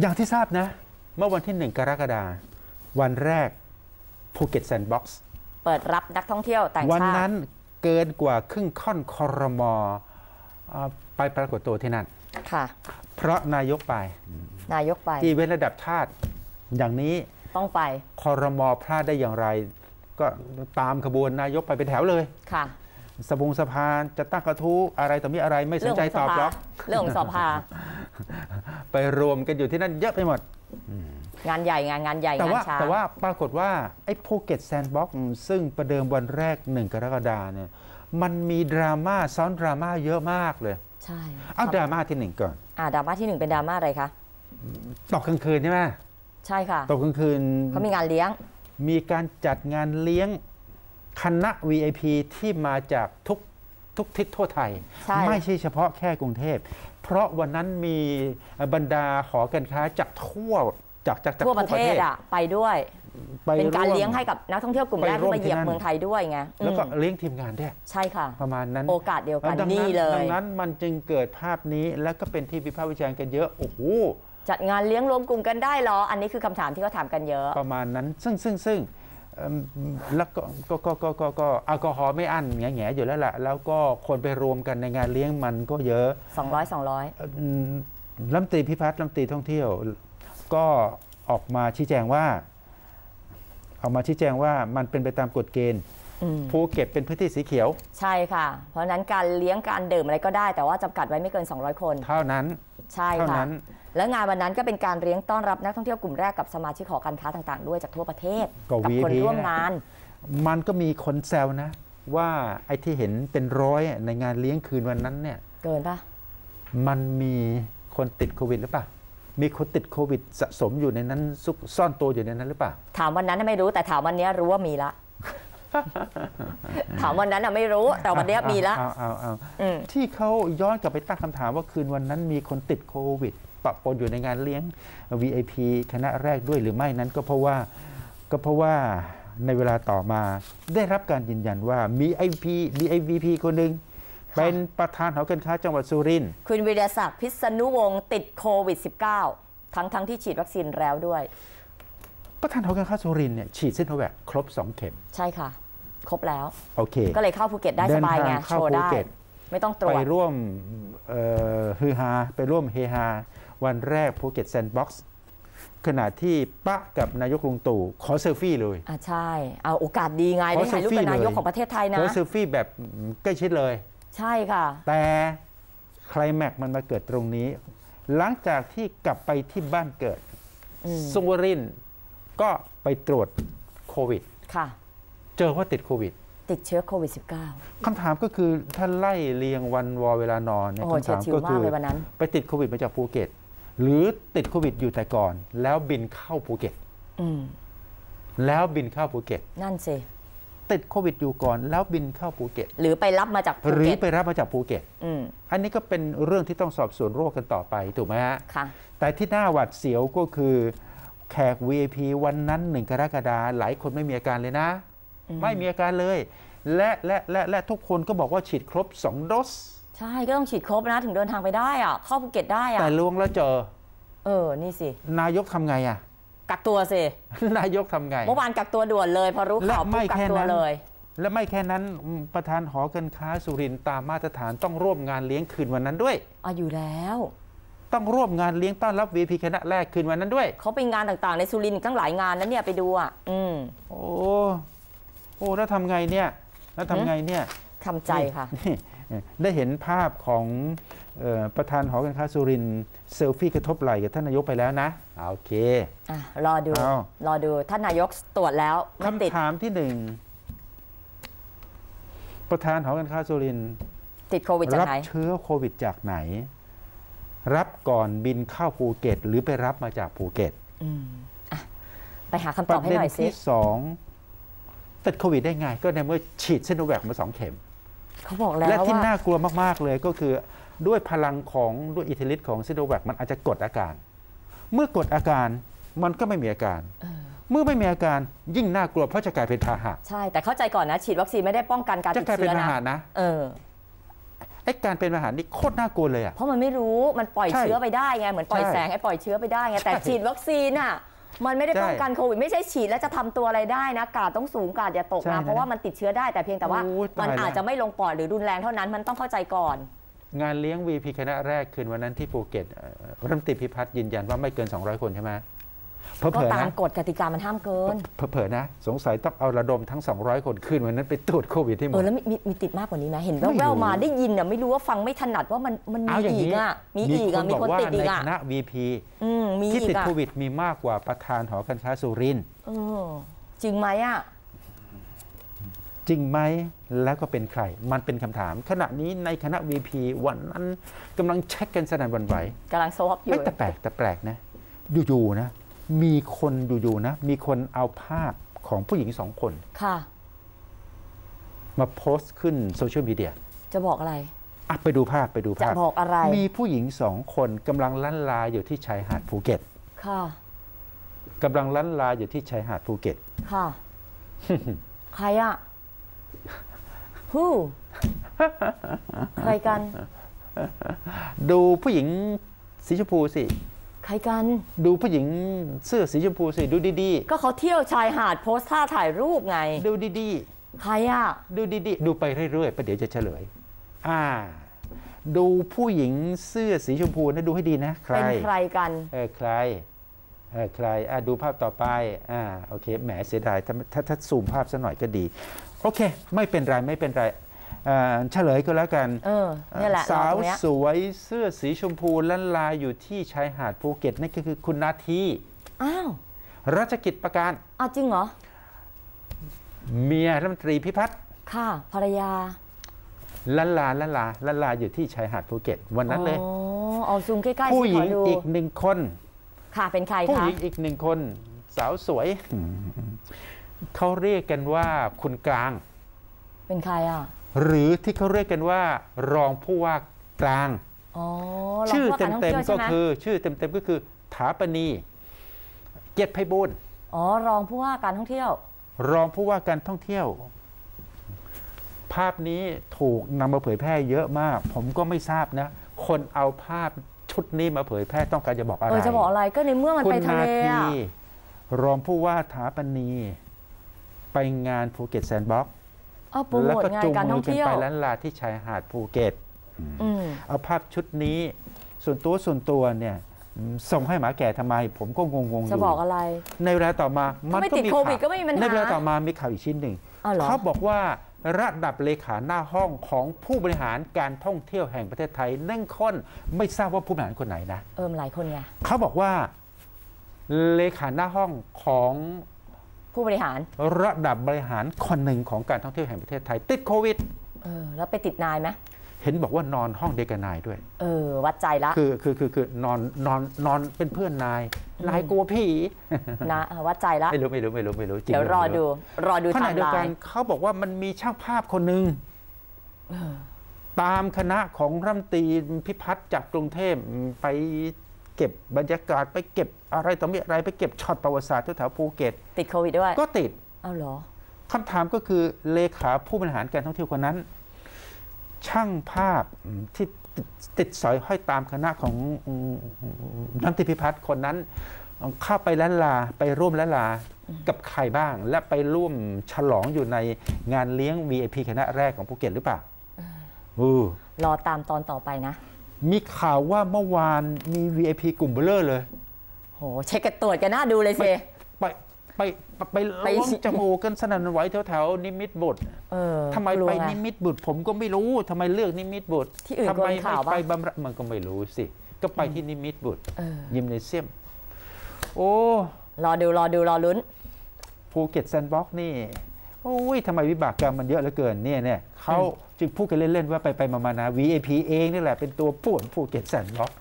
อย่างที่ทราบนะ เมื่อวันที่ 1 กรกฎาคมวันแรกภูเก็ตแซนด์บ็อกซ์เปิดรับนักท่องเที่ยวต่างวันชานั้ตินเกินกว่าครึ่งค่อนคอรมอเอ่อไปปรากฏตัวที่นั่นค่ะ เพราะนายกไป นายกไปอีเวนต์ระดับชาติอย่างนี้ต้องไปคอรมอพลาดได้อย่างไร ก็ตามขบวนนายกไปเป็นแถวเลยค่ะสบงสะพานจะตั้งกระทู้อะไรต่อมีอะไรไม่สนใจตอบหรอกเรื่องของสภา ไปรวมกันอยู่ที่นั่นเยอะไปหมด งานใหญ่งานงานใหญ่แต่งานว่าช้างแต่ว่าปรากฏว่าไอ้ภูเก็ตแซนด์บ็อกซ์ซึ่งประเดิมวันแรกหนึ่งกรกฎาเนี่ยมันมีดราม่าซ้อนดราม่าเยอะมากเลย ใช่เอาดราม่าที่หนึ่งก่อนอ่าดราม่าที่หนึ่งเป็นดราม่าอะไรคะตกกลางคืนใช่ไหมใช่ค่ะตกกลางคืนเขามีงานเลี้ยง มีการจัดงานเลี้ยงคณะ VIP ที่มาจากทุก ทุกทิศทั่วไทยใช่ไม่ใช่เฉพาะแค่กรุงเทพ เพราะวันนั้นมีบรรดาหอการค้าจากทั่วจากจากจากทั่วประเทศอะไปด้วยไปเป็นการวมเลี้ยงให้กับนักท่องเที่ยวกลุ่มแรกไปร่วที่มมาเหยียบที่นั่นเมืองไทยด้วยไงแล้วก็อืมเลี้ยงทีมงานด้วยใช่ค่ะ ประมาณนั้นโอกาสเดียวกันดังนี่เลยดังนั้นมันจึงเกิดภาพนี้แล้วก็เป็นที่วิพากษ์วิจารณ์กันเยอะโอ้โหจัดงานเลี้ยงรวมกลุ่มกันได้เหรอ อันนี้คือคำถามที่เขาถามกันเยอะ ประมาณนั้นซึ่งซึ่งซึ่งเอิ่ม แล้วก็ก็ก็ก็ก็ก็แอลกอฮอล์ไม่อั้นแง่แง่ๆอยู่แล้วล่ะ แล้วก็คนไปรวมกันในงานเลี้ยงมันก็เยอะ 200 200อืมรัฐมนตรีพิพัฒน์รัฐมนตรีท่องเที่ยว ก็ออกมาชี้แจงว่า ออกมาชี้แจงว่ามันเป็นไปตามกฎเกณฑ์อืม ภูเก็ตเป็นพื้นที่สีเขียว ใช่ค่ะ เพราะฉะนั้นการเลี้ยงการดื่มอะไรก็ได้ แต่ว่าจำกัดไว้ไม่เกิน 200 คน เท่านั้นใช่เท่าค่ะนั้นและงานวันนั้นก็เป็นการเลี้ยงต้อนรับนักท่องเที่ยวกลุ่มแรกกับสมาชิกหอการค้าต่างๆ ด้วยจากทั่วประเทศก็กั VIP คนร่วมงาน มันก็มีคนแซวนะ ว่าไอ้ที่เห็นเป็นร้อยในงานเลี้ยงคืนวันนั้นเนี่ยเกินปะมันมีคนติดโควิดหรือเปล่ามีคนติดโควิดสะสมอยู่ในนั้นซุกซ่อนตัวอยู่ในนั้นหรือเปล่า ถามวันนั้นน่ะไม่รู้แต่ถามวันนี้รู้ว่ามีละ ถามวันนั้นน่ะไม่รู้แต่วันนี้มีละเอาเอาเอาอืมที่เขาย้อนกลับไปตั้งคำถามว่าคืนวันนั้นมีคนติดโควิดปะปนอยู่ในงานเลี้ยง VIP คณะแรกด้วยหรือไม่นั้นก็เพราะว่าก็เพราะว่าในเวลาต่อมาได้รับการยืนยันว่ามีไอพีมีไอวีพีคนหนึ่งเป็นประธานหอการค้าจังหวัดสุรินทร์คุณวิรยศักดิ์พิษณุวงศ์ติดโควิด -19 ทั้งทั้งที่ฉีดวัคซีนแล้วด้วย ประธานหอการค้าสุรินทร์เนี่ยฉีดซิโนแวคครบ 2 เข็ม ใช่ค่ะ ครบแล้ว โอเค ก็เลยเข้าภูเก็ตได้เดิสนบายไงทางโชเข้าว์ได้ภูเก็ตไม่ต้องตรไปวจร่วมเอ่อฮือฮาไปร่วมเฮฮาวันแรกภูเก็ตแซนด์บ็อกซ์ขณะที่ปะกับนายกลุงตู่ขอเซลฟี่เลยอะใช่ เอาโอกาสดีไงขอได้ถ่ายรูปเซลฟี่กับนายกเลยของประเทศไทยขนะอเซลฟี่แบบใกล้ชิดเลย ใช่ค่ะ แต่ไคลแม็กซ์มันมาเกิดตรงนี้ หลังจากที่กลับไปที่บ้านเกิดอืมสุวรินทร์ก็ไปตรวจโควิดค่ะ เจอว่าติดโควิด ติดเชื้อโควิดคำถามก็คือถ้าไล่เรียงวันวอเวลานอน -19 เนี่ยโอ้โหคำเฉียถาดมชิวก็มาคืกอเลยวันนั้นไปติดโควิดมาจากภูเก็ต หรือติดโควิดอยู่แต่ก่อน แล้วบินเข้าภูเก็ตอืมแล้วบินเข้าภูเก็ต นั่นสิติดโควิดอยู่ก่อนแล้วบินเข้าภูเก็ต หรือไปรับมาจากภูหรือเก็ตไปรับมาจากภูเก็ตอืมอันนี้ก็เป็นเรื่องที่ต้องสอบสวนโรคกันต่อไปถูกไหมฮะค่ะแต่ที่น่าหวาดเสียวก็คือแขก VIP วันนั้นหนึ่งกรกฎาคมหลายคนไม่มีอาการเลยนะอืม ไม่มีอาการเลย และและและและทุกคนก็บอกว่าฉีดครบ 2 โดส ใช่ก็ต้องฉีดครบนะถึงเดินทางไปได้อะเข้าภูเก็ตได้อะแต่ลวงแล้วเจอ เออ นี่สิ นายกทำไงอะ กักตัวสิ นายกทำไง เมื่อวานกักตัวด่วนเลยพอรู้ข่าวและไม่ปุ๊บกัแค่กตัวนั้นเลย และไม่แค่นั้นอืมประธานหอการค้าสุรินทร์ตามมาตรฐานต้องร่วมงานเลี้ยงคืนวันนั้นด้วยอะอยู่แล้วต้องร่วมงานเลี้ยงต้อนรับ VIP คณะแรกคืนวันนั้นด้วย เขาไปงานต่างๆในสุรินทร์อีกตั้งหลายงานนั้นเนี่ยไปดูอะ อืม โอ้ โอ้แล้วทำไงเนี่ยแล้วทำไงเนี่ยคำใจค่ะนี่ได้เห็นภาพของเออประธานหอการค้าสุรินทร์เซลฟี่กระทบไหล่กับท่านนายกไปแล้วนะอ่าโอเคอะรอดูเอารอดูท่านนายกตรวจแล้วไม่ติดคำถามที่หนึ่งประธานหอการค้าสุรินทร์ติดโควิดจากรัไหนเชื้อโควิดจากไหน รับก่อนบินเข้าภูเก็ต หรือไปรับมาจากภูเก็ตอืมอะไปหาคำปตอระบให้เด็นหน่อยสิที่สอง ติดโควิดได้ไง ก็ในเมื่อฉีดซิโนแวคมาสองเข็มเขาบอกแล้วและที่ว่าน่ากลัวมากๆเลยก็คือ ด้วยพลังของด้วยอิทธิฤทธิ์ของซิโนแวคมันอาจจะกดอาการ เมื่อกดอาการมันก็ไม่มีอาการเออเมื่อไม่มีอาการยิ่งน่ากลัวเพราะจะกลายเป็นพาหะ ใช่ แต่เข้าใจก่อนนะ ฉีดวัคซีนไม่ได้ป้องกันการจะติดกลายเป็นเชื้อพานะหะนะเออไอ้การเป็นอาหารนี่โคตรน่ากลัวเลยอะเพราะมันไม่รู้มันปล่อยใช่เชื้อไปได้ไงเหมือนปล่อยใช่แสงให้ปล่อยเชื้อไปได้ไงแต่ใช่ฉีดวัคซีนอะ มันไม่ได้ใช่ป้องกันโควิดไม่ใช่ฉีดแล้วจะทำตัวอะไรได้นะกาดต้องสูงกาดอย่าตกใช่นะนะเพราะว่ามันติดเชื้อได้แต่เพียงแต่ว่าโอ้ยตายมันแล้วอาจจะไม่ลงปอดหรือรุนแรงเท่านั้นมันต้องเข้าใจก่อน งานเลี้ยง VP คณะแรกคืนวันนั้นที่ภูเก็ตเอ่อรัฐมนตรีพิพัฒน์ยืนยันว่าไม่เกิน 200 คนใช่ไหม เผลก็อๆตามนะกฎกติกามันห้ามเกินเผลอๆนะ สงสัยต้องเอาระดมทั้ง 200 คนคืนวันนั้นไปตรวจโควิดที่หมเอดอแล้วมีมีมีติดมากกว่านี้ไหมเห็นไม่รู้แว่วๆมาได้ยินอะไม่รู้ว่าฟังไม่ถนัดว่ามันมันมีเอาอย่างอีกนี้อะมีอีกอะมีบคนว่าติดอีในกอะคณะ VP อืมมีที่อีติดกอะโควิดมีมากกว่าประธานหอการค้าสุรินทร์เออจริงไหมอะจริงไหมแล้วก็เป็นใคร มันเป็นคำถาม ขณะนี้ในคณะ VP วันนั้นกำลังเช็คกันสนั่นหวันไหวกำลังโซฟอเอ้ยยู่แต่แปลกแต่แปลกนะอยู่ๆนะ มีคนอยู่ๆนะ มีคนเอาภาพของผู้หญิงสองคนค่ะ มาโพสต์ขึ้นโซเชียลมีเดียจะบอกอะไรอะไปดูภาพไปดูจะภาพบอกอะไร มีผู้หญิงสองคนกำลังลั้ลลาอยู่ที่ชายหาดภูเก็ต ค่ะกำลังลั้ลลาอยู่ที่ชายหาดภูเก็ต ค่ะ ใครอะฮู้ใครกัน ดูผู้หญิงสีชมพูสิ ใครกัน ดูผู้หญิงเสื้อสีชมพูสิดูดีก็เขาเที่ยวชายหาดโพสท่าถ่ายรูปไงๆดูดีใครอะ ๆ ดูดีๆ ดูไปเรื่อยๆประเดี๋ยวจะเฉลย อ่า ดูผู้หญิงเสื้อสีชมพูนะดูให้ดีนะ ใคร เป็นใครกัน เออใครเออใครอะดูภาพต่อไปอ่าโอเคแหมเสียดายถ้าถ้าถ้าซูมภาพสักหน่อยก็ดี โอเค ไม่เป็นไรไม่เป็นไรอ่า เฉลยก็แล้วกันเออเนี่ยแหละรอสาวตรงเนี้ยสวยเสื้อสีชมพูลันลาอยู่ที่ชายหาดภูเก็ตนั่นก็คือคุณนาทีอ้าวรัชกิจประการอ้าวจริงเหรอ เมียรัฐมนตรีพิพัฒน์ค่ะภรรยาลันลาลันลาลันลาอยู่ที่ชายหาดภูเก็ต วันนั้นเลยอ๋อเอาซูมใกล้ๆผู้สิหญิของดูอีกหนึ่งคน ค่ะเป็นใครผู้คะหญิงอีกหนึ่งคน สาวสวยเขาเรียกกันว่าคุณกลาง เป็นใครอะ หรือที่เขาเรียกกันว่ารองผู้ว่ากลางอ๋อชื่อรองผู้ว่าการท่องเต็มที่ยวๆก็ใช่ไหมคือ ชื่อเต็มๆก็คือถาปณีเกียรติไพบูลย์อ๋อรองผู้ว่าการท่องเที่ยว รองผู้ว่าการท่องเที่ยว ภาพนี้ถูกนำมาเผยแพร่เยอะมาก ผมก็ไม่ทราบนะ คนเอาภาพชุดนี้มาเผยแพร่ต้องการจะบอกอะไรเออจะบอกอะไรก็ในเมื่อมันคุไปณทะนาเลทีอะรองผู้ว่าถาปณี ไปงานภูเก็ตแซนด์บ็อกซ์ เอาโปรแล้วโมทก็งานจูงการมืท่อองกันเที่ยว ไปล้านลาที่ชายหาดภูเก็ต อืม เอาภาพชุดนี้ส่วนตัวส่วนตัวเนี่ยอืมส่งให้หมาแก่ทำไม ผมก็งงๆอจะยู่บอกอะไร ในเวลาต่อมามันไม่ก็ติดมีโควิดข่าวก็ไม่มีปัญหาในเวลาต่อมามีข่าวอีกชิ้นหนึ่งอ้าวเหรอ เขาบอกว่าระดับเลขาหน้าห้องของผู้บริหารการท่องเที่ยวแห่งประเทศไทยนั่งค้นไม่ทราบว่าผู้บริหารคนไหนนะ เออมันหลายคนไง เขาบอกว่าเลขาหน้าห้องของ ผู้บริหาร ระดับบริหารคนหนึ่งของการท่องเที่ยวแห่งประเทศไทย ติดโควิดเออแล้วไปติดนายไหมเห็นบอกว่านอนห้องเดียวกันนายด้วย เออ วัดใจละคือคือคือคือนอนนอนนอนเป็นเพื่อนนายนายกลัวผีนะเออวัดใจละไม่รู้ไม่รู้ไม่รู้ไม่รู้จริงเดี๋ยวรอไม่ดู รอดูขไทณะม์เดียวไลกันน์เขาบอกว่ามันมีช่างภาพคนหนึ่งตามคณะของรัฐมนตรีพิพัฒน์จากกรุงเทพไปเก็บบรรยากาศไปเก็บ อะไรต่อมีอะไรไปเก็บช็อตประวัติศาสตร์แถวๆภูเก็ตติดโควิดด้วย ก็ติดเอาเหรอคำถามก็คือเลขาผู้บริหารการท่องเที่ยวคนนั้น ช่างภาพที่ติดติดสอยห้อยตามคณะของอืมนันติพิพัฒน์คนนั้นเข้าไปล้านลาไปร่วมล้านลากับใครบ้าง และไปร่วมฉลองอยู่ในงานเลี้ยง VIP คณะแรกของภูเก็ตหรือเปล่าอู้รอตามตอนต่อไปนะ มีข่าวว่าเมื่อวานมี VIP กลุ่มเบลเลอร์เลย โหเช็คกันตรวจกันหน้าดูเลยสิไปไปไปไปไปล้วงจมูกกันสนั่นไหวแถวๆนิมิตบุตรเออทำไมกลัวไปงนิมิตบุตร ผมก็ไม่รู้ทำไมเลือกนิมิตบุตรที่อื่นทำไมโกนข่าวไม่ไปปะบำรุงมันก็ไม่รู้สิ ก็ไปที่นิมิตบุตรเออยิมเนเซียม โอ้รอดูรอดูรอลุ้นภูเก็ตแซนด์บ็อกซ์นี่โอ้ยทำไมวิบากกรรมมันเยอะเหลือเกินเนี่ยเนี่ยเขาจึงพูดกันเล่น ๆ ว่าไปไปๆมาๆนะ VIP เองนี่แหละเป็นตัวป่วนภูเก็ตแซนด์บ็อกซ์